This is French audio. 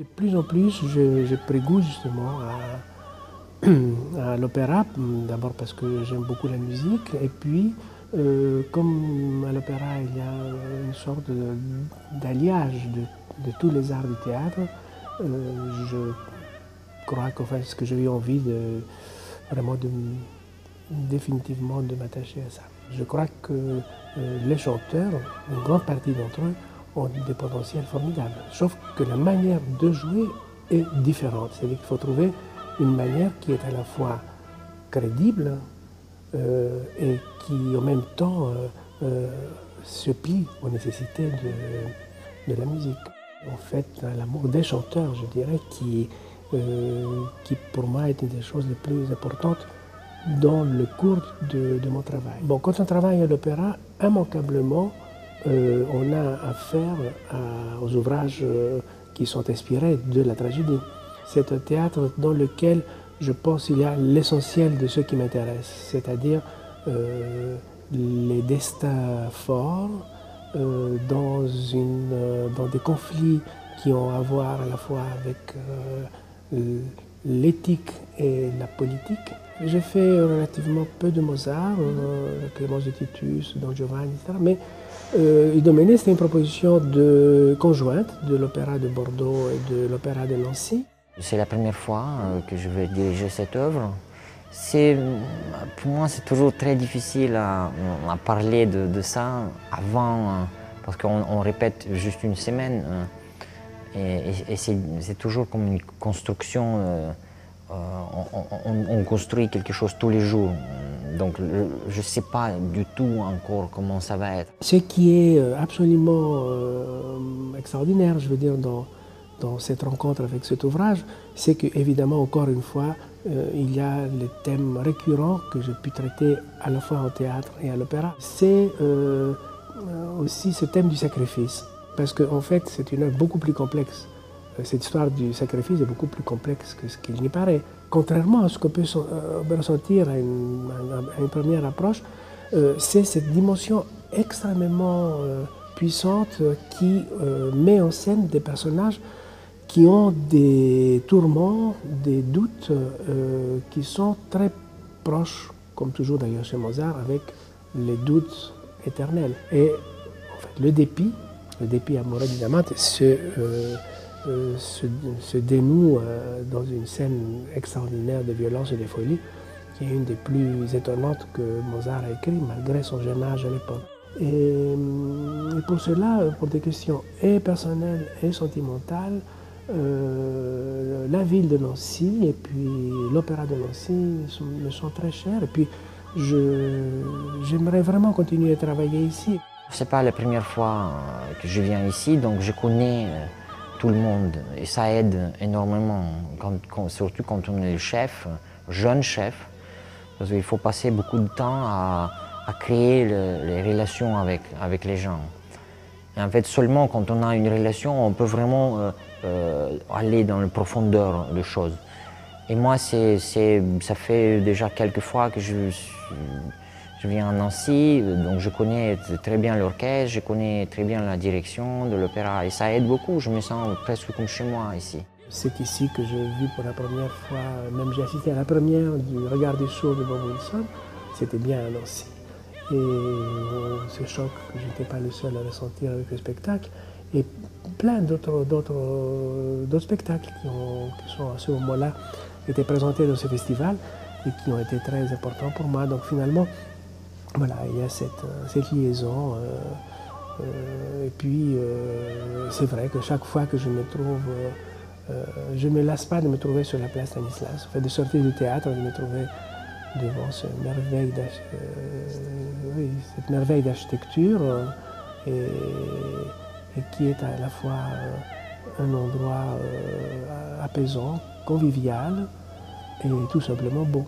De plus en plus, j'ai pris goût justement à, l'opéra, d'abord parce que j'aime beaucoup la musique, et puis euh, comme à l'opéra il y a une sorte d'alliage de, tous les arts du théâtre, euh, je crois que ce que j'ai eu envie de vraiment définitivement de m'attacher à ça. Je crois que euh, les chanteurs, une grande partie d'entre eux, ont des potentiels formidables. Sauf que la manière de jouer est différente. C'est-à-dire qu'il faut trouver une manière qui est à la fois crédible euh, et qui en même temps euh, euh, se plie aux nécessités de, la musique. En fait, l'amour des chanteurs, je dirais, qui, qui pour moi est une des choses les plus importantes dans le cours de mon travail. Bon, quand on travaille à l'opéra, immanquablement, euh, on a affaire aux ouvrages euh, qui sont inspirés de la tragédie. C'est un théâtre dans lequel je pense qu'il y a l'essentiel de ce qui m'intéresse, c'est-à-dire euh, les destins forts dans, dans, des conflits qui ont à voir à la fois avec l'éthique et la politique. J'ai fait relativement peu de Mozart, Clémence de Titus, Don Giovanni, etc. Mais euh, Idoménée, c'était une proposition de, conjointe de l'Opéra de Bordeaux et de l'Opéra de Nancy. C'est la première fois euh, que je vais diriger cette œuvre. Pour moi, c'est toujours très difficile à, parler de, ça avant, euh, parce qu'on répète juste une semaine. et, c'est toujours comme une construction. On, construit quelque chose tous les jours. Donc je ne sais pas du tout encore comment ça va être. Ce qui est euh, absolument euh, extraordinaire, je veux dire, dans, cette rencontre avec cet ouvrage, c'est qu'évidemment, encore une fois, euh, il y a les thèmes récurrents que j'ai pu traiter à la fois au théâtre et à l'opéra. C'est aussi ce thème du sacrifice, parce qu'en fait, c'est une œuvre beaucoup plus complexe. Cette histoire du sacrifice est beaucoup plus complexe que ce qu'il n'y paraît contrairement à ce qu'on peut euh, ressentir à une, première approche, euh, c'est cette dimension extrêmement euh, puissante qui met en scène des personnages qui ont des tourments, des doutes qui sont très proches, comme toujours d'ailleurs chez Mozart, avec les doutes éternels. Et le dépit, le dépit amoureux évidemment, c'est euh, se, dénoue euh, dans une scène extraordinaire de violence et de folie, qui est une des plus étonnantes que Mozart a écrit, malgré son jeune âge à l'époque. Et, euh, pour cela, pour des questions et personnelles et sentimentales, la ville de Nancy et puis l'opéra de Nancy me sont très chers. Et puis, j'aimerais vraiment continuer à travailler ici. Ce n'est pas la première fois que je viens ici, donc je connais tout le monde. Et ça aide énormément, surtout quand on est chef, jeune chef, parce qu'il faut passer beaucoup de temps à, créer les relations avec, avec les gens. Et en fait, seulement quand on a une relation, on peut vraiment euh, euh, aller dans la profondeur des choses. Et moi, c'est, ça fait déjà quelques fois que je, je viens à Nancy, donc je connais très bien l'orchestre, je connais très bien la direction de l'opéra et ça aide beaucoup, je me sens presque comme chez moi ici. C'est ici que j'ai vu pour la première fois, même j'ai assisté à la première du Regard des Sourds de Bob Wilson, c'était bien à Nancy. Et euh, ce choc que je n'étais pas le seul à ressentir avec le spectacle, et plein d'autres, spectacles qui, qui, sont à ce moment-là étaient présentés dans ce festival et qui ont été très importants pour moi. Donc finalement, voilà, il y a cette, euh, liaison. Euh, euh, et puis, c'est vrai que chaque fois que je me trouve, je ne me lasse pas de me trouver sur la place Stanislas. De sortir du théâtre, de me trouver devant cette merveille d'architecture et, qui est à la fois un endroit apaisant, convivial et tout simplement beau.